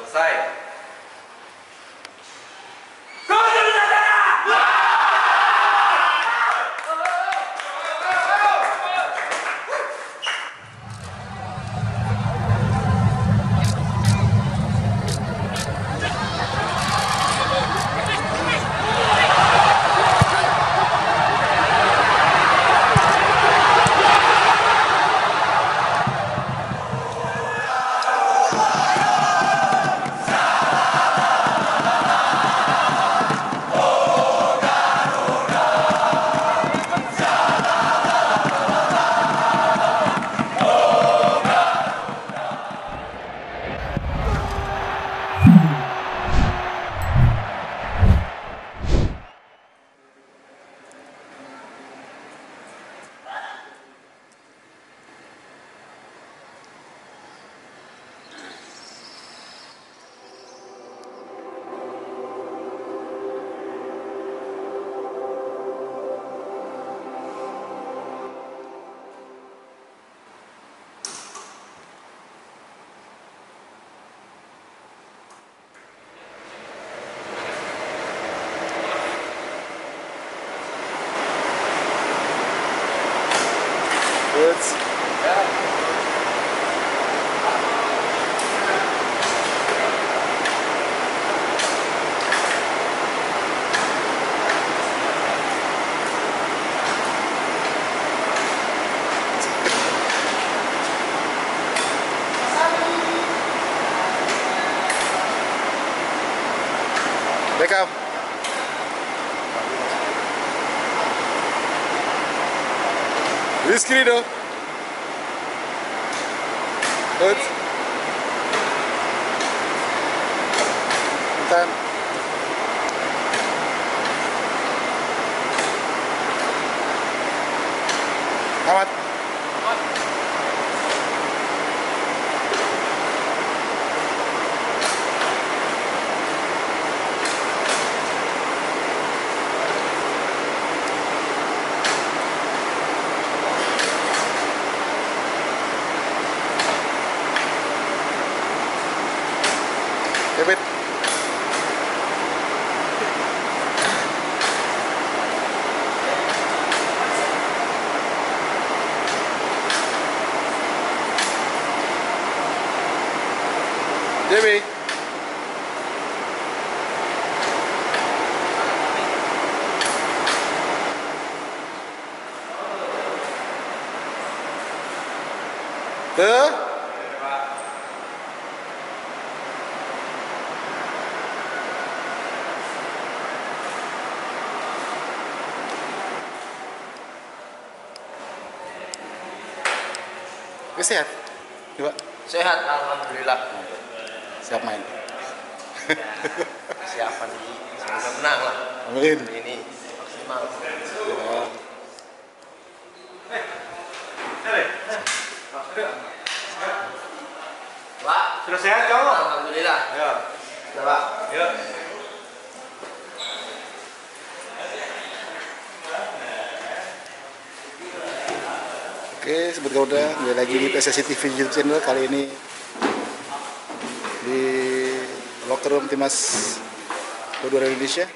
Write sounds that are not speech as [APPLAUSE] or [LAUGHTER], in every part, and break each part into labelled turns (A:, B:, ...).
A: ください。Good. And then Oke, sehat. Coba
B: Sehat, alhamdulillah.
A: siap main.
B: Siapan semoga menang lah.
A: Amin.
B: Ini maksimal. Pak,
C: Sudah sehat kamu?
B: alhamdulillah.
C: Ya.
B: Nah, Pak.
C: Ya.
A: Oke, sebut udah kembali lagi di PSSI TV YouTube channel kali ini di locker room timnas U22 Indonesia.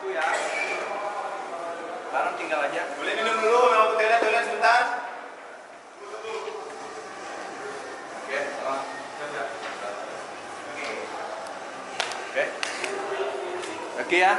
D: Dibantu ya. Barang tinggal aja.
E: Boleh minum dulu, mau ke toilet, toilet sebentar.
D: Oke. ah. Oke. Oke ya.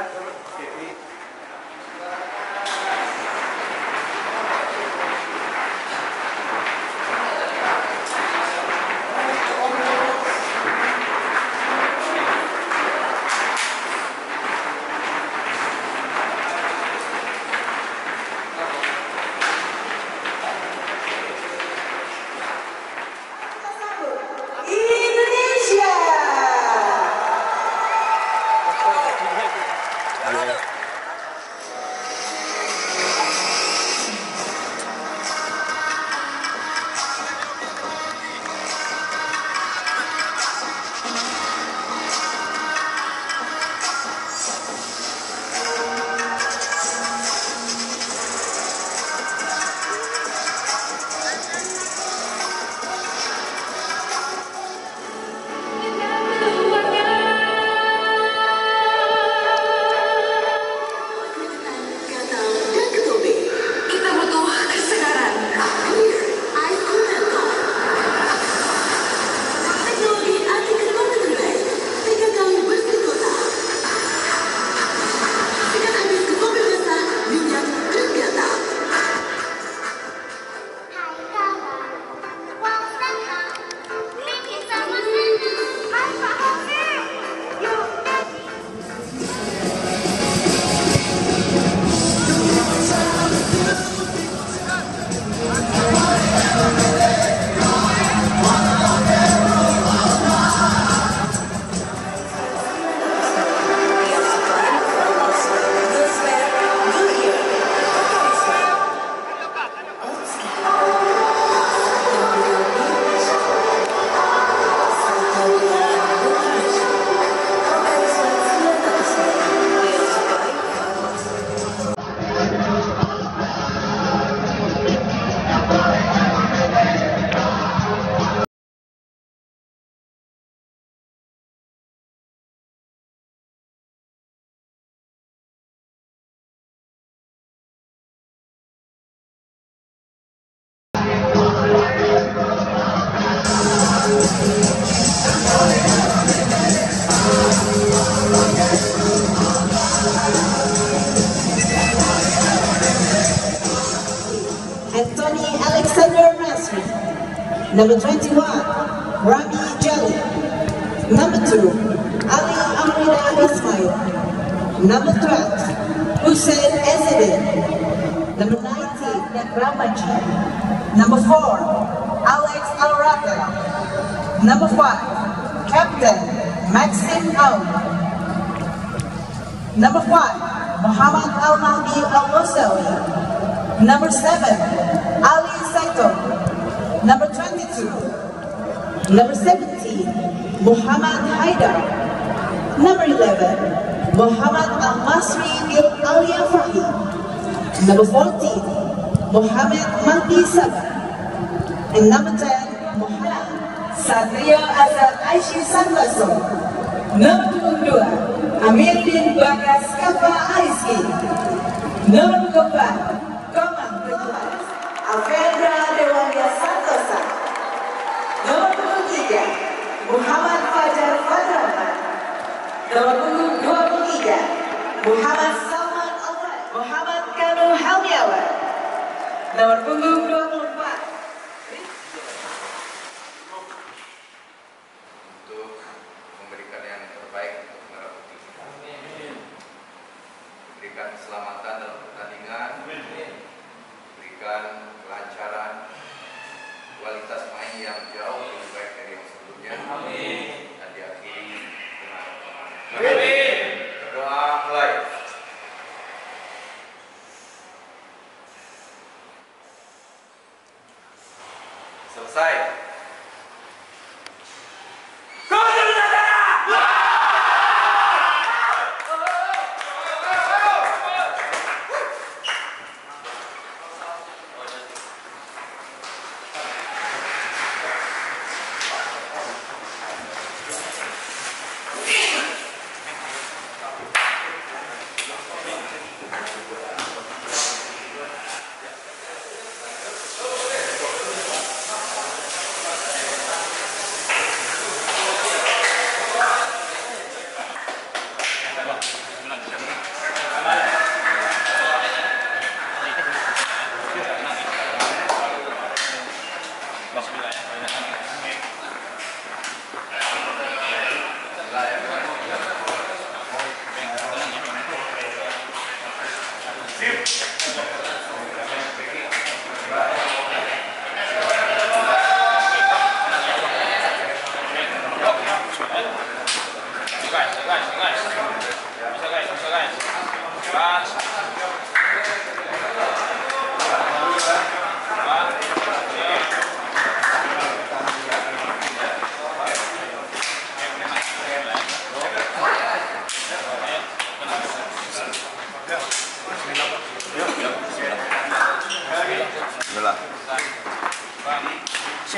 F: Number 12, Hussein Ezedin. Number 19, Nagramaji. Number 4, Alex Alrata. Number 5, Captain Maxim Aoun. Number 5, Muhammad Al-Mahdi Al-Musawi. Number 7, Ali Saito. Number 22, number 17, Muhammad Haidar. Number 11, Muhammad Al-Masri Bil Al-Yafahi. Number 14, Muhammad Mahdi Sabah. And number 10, Muhammad Satrio Azad Aishi Santoso. Nomor 22, Amiruddin Bagas Kafa Ariski. Nomor 24, Komang 17, Alvendra Dewania Santosa. Nomor 23, Muhammad Fajar Fadraman. Nomor punggung 23, Muhammad Salman Alfred. Muhammad Kanu Helmiawan. Nomor punggung 24,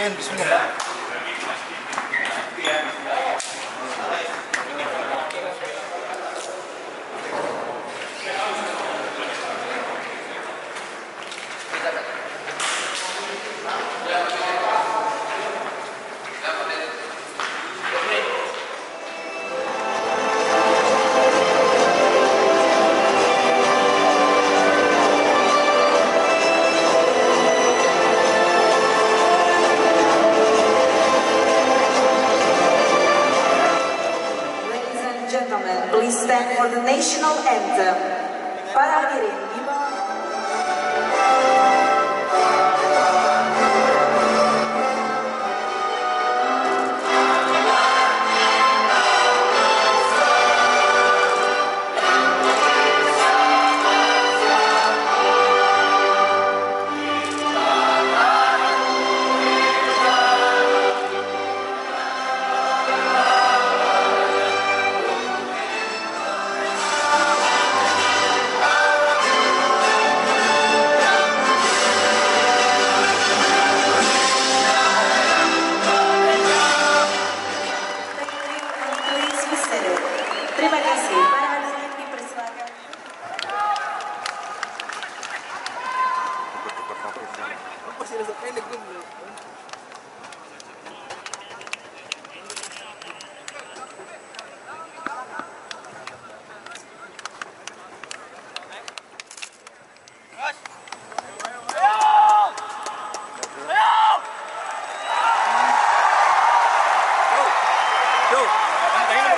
F: 네, 는 미술관.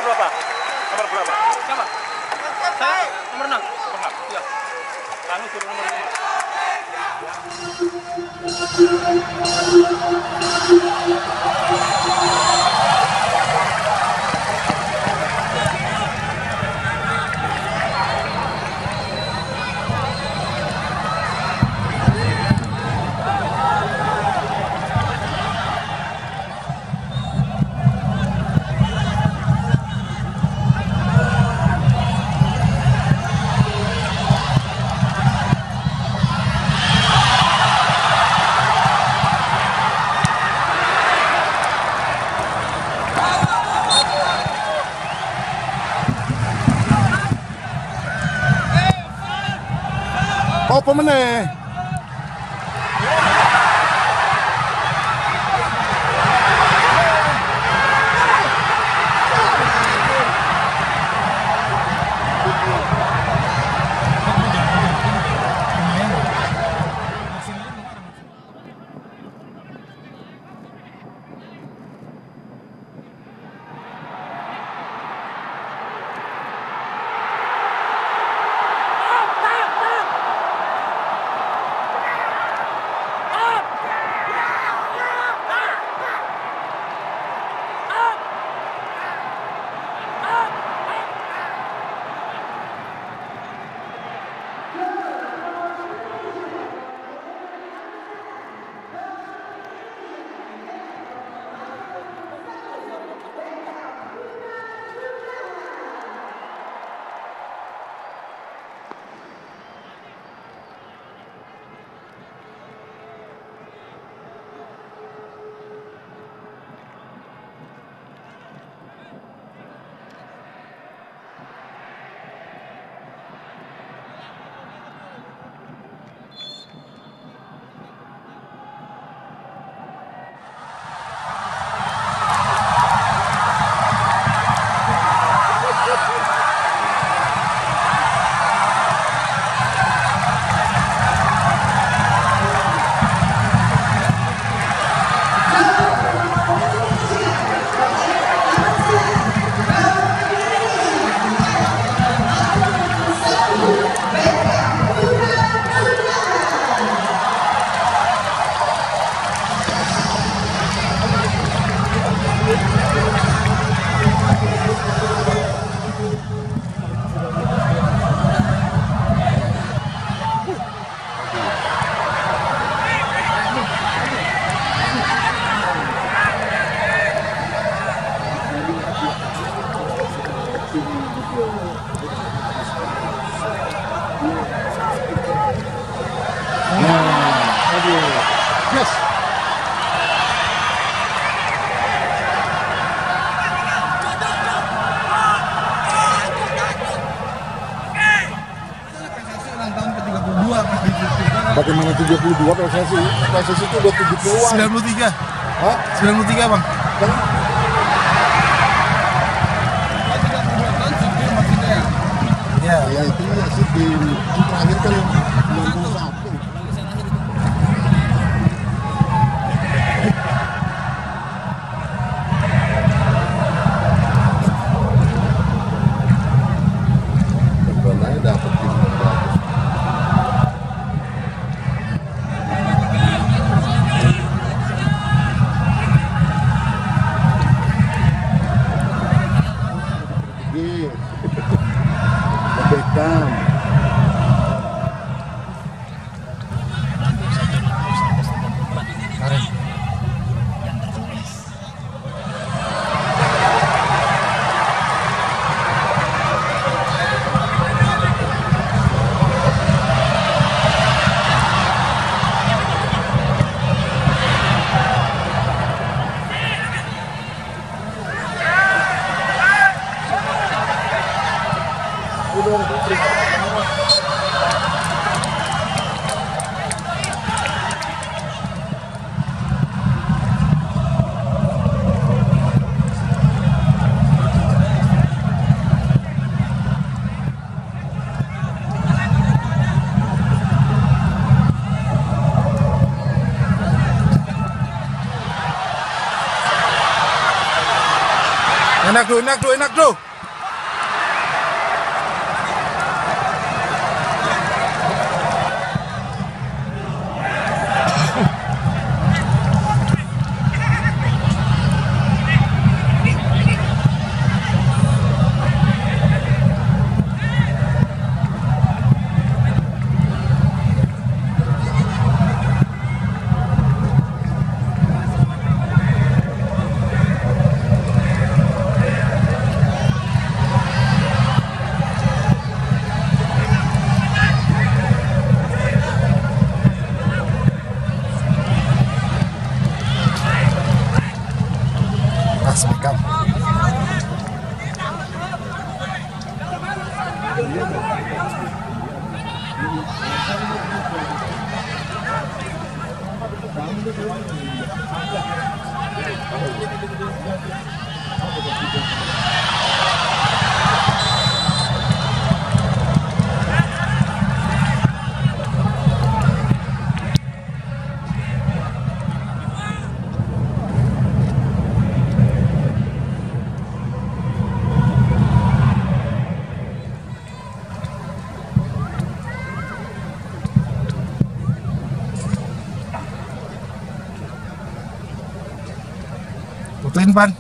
F: berapa? Nomor berapa? Siapa? Saya nomor 6. Nomor 6. Iya. Lalu suruh nomor
A: 5. 我
G: 们呢？92 PSSI PSSI itu udah 70 an
A: 93
G: Hah?
A: 93 bang?
G: Dan,
A: Ya,
G: ya itu ya sih di terakhir kan
A: enak tuh enak tuh enak tuh vân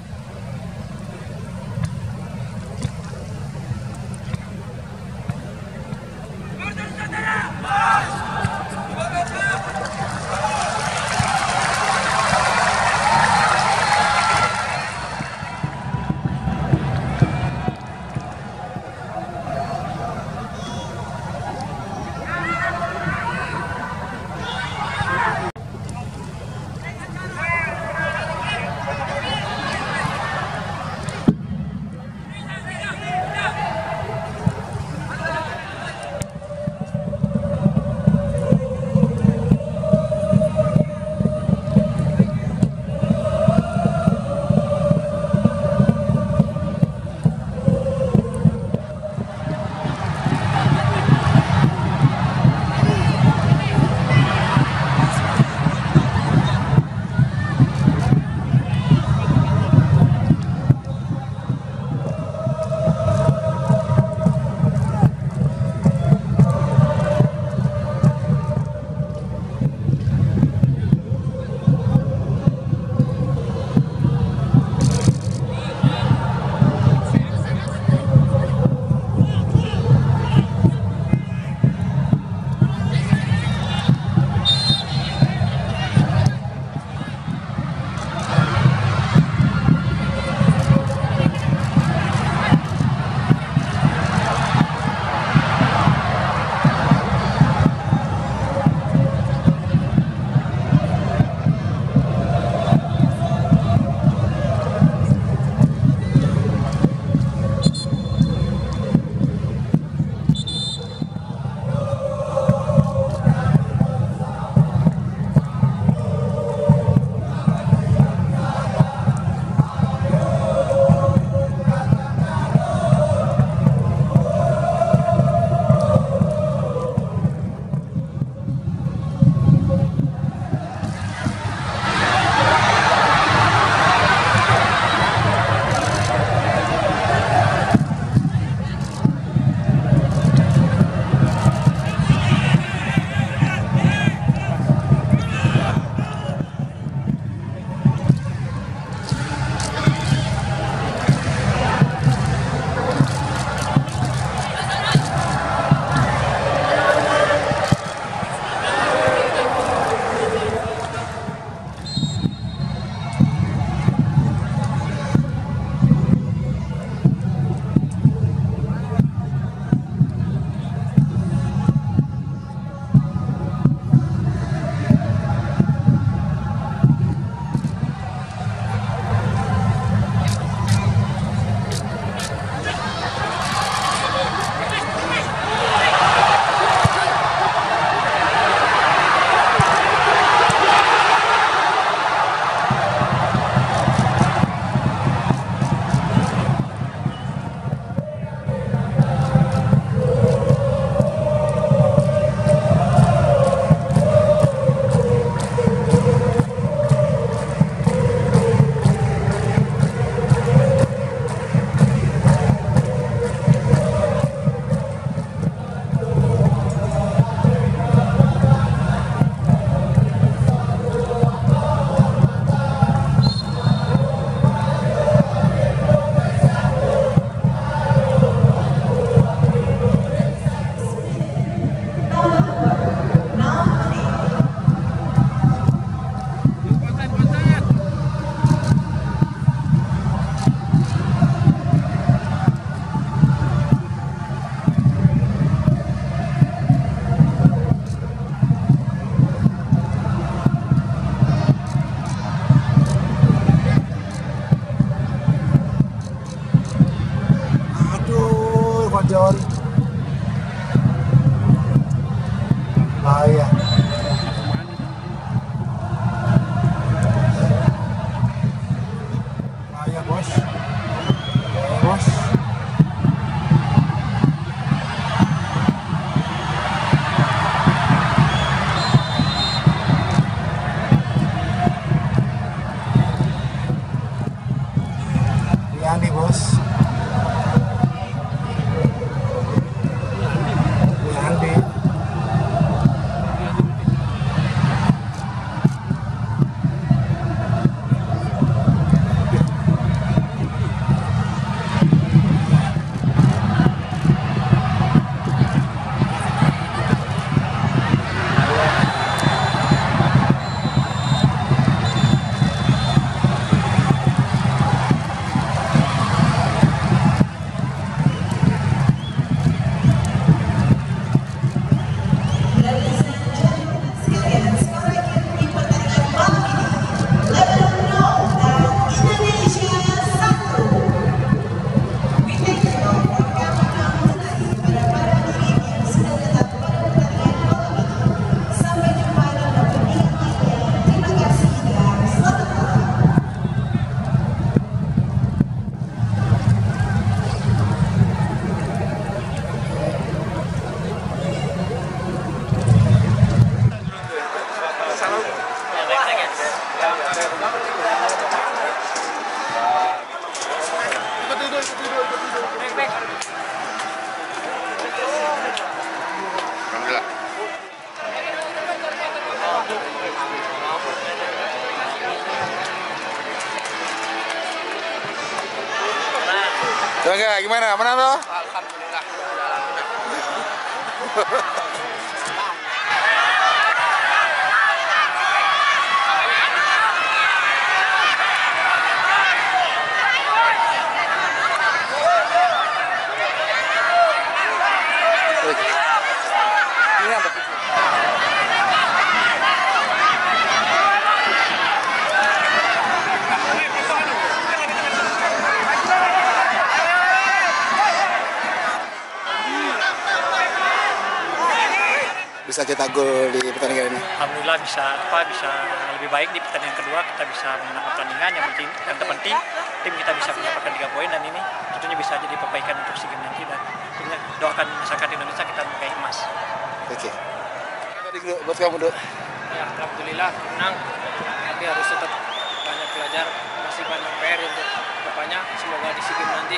A: Gol di pertandingan ini.
H: Alhamdulillah bisa apa bisa lebih baik di pertandingan kedua kita bisa menang pertandingan yang penting yang terpenting tim kita bisa mendapatkan tiga poin dan ini tentunya bisa jadi perbaikan untuk SEA Games nanti dan tentunya doakan masyarakat Indonesia kita meraih emas.
A: Oke. Tadi dulu buat kamu dulu.
I: Ya, alhamdulillah menang. Tapi harus tetap banyak belajar, masih banyak PR untuk depannya. Semoga di SEA Games nanti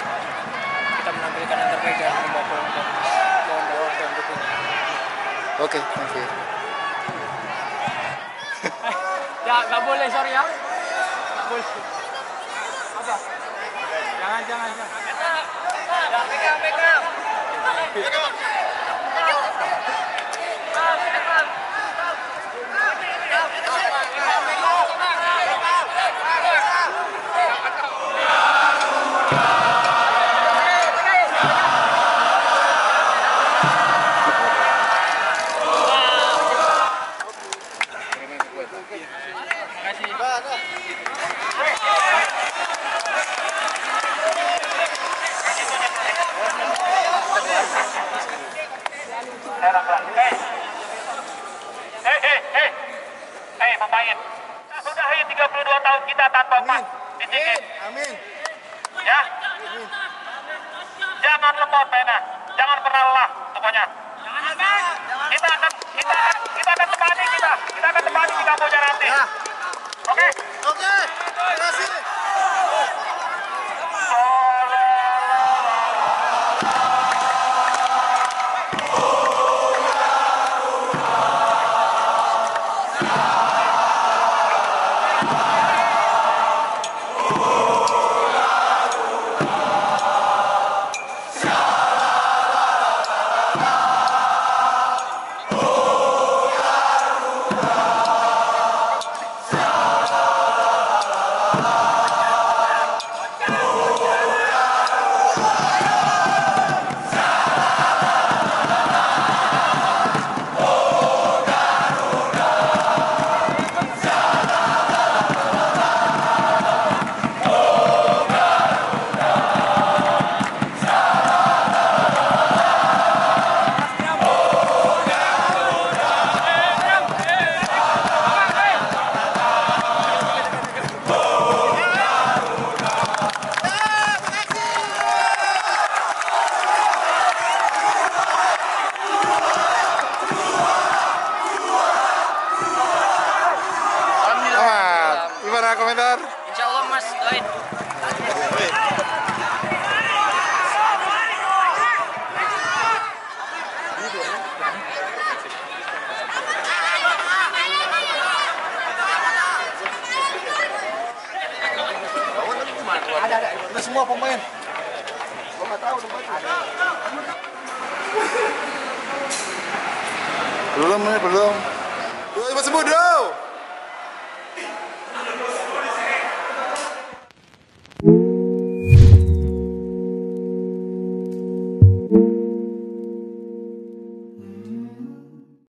I: kita menampilkan yang terbaik dan membawa pulang emas. Mohon doa dan dukungan.
A: Oke, thank you. [LAUGHS]
I: Ya, nggak boleh, sorry ya. Nggak boleh. Apa? Jangan, jangan, jangan. Ya, pegang, pegang.
C: Kita sudahi 32 tahun kita tanpa emas di Games.
A: Amin.
C: Ya. Jangan lemot, Pena. Jangan pernah lelah, pokoknya. Kita akan kita akan kita akan tepati kita. Kita akan tepati di Kamboja nanti. Oke?
A: Oke. Terima kasih.